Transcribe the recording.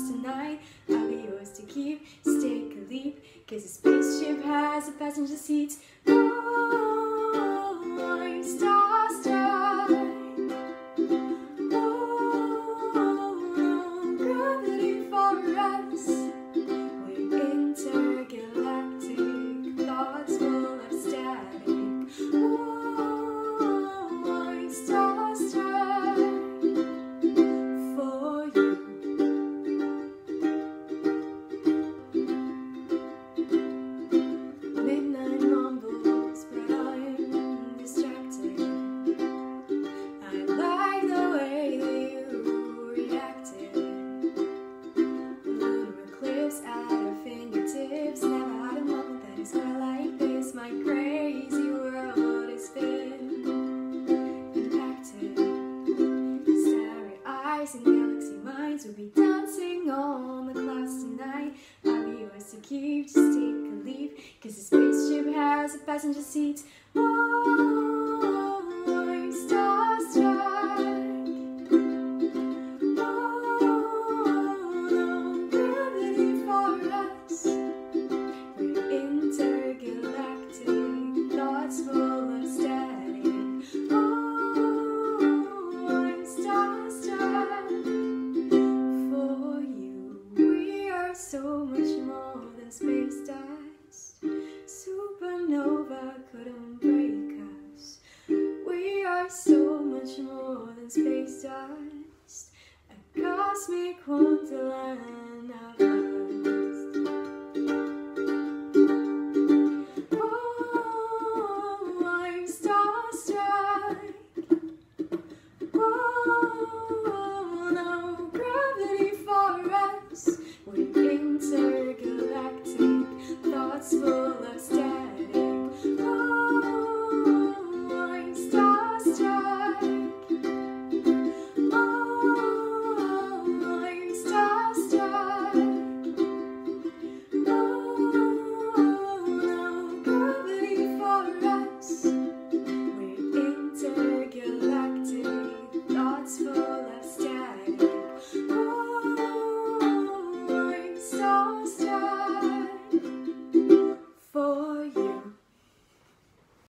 night. I'll be yours to keep. Just take a leap, cause a spaceship has a passenger seat. Oh, My crazy world has been impacted. Starry eyes and galaxy minds will be dancing on the clouds tonight. I'll be yours to keep. Just take a leap, cause the spaceship has a passenger seat. Oh, so much more than space dust. Supernova couldn't break us. We are so much more than space dust. A cosmic wonderland.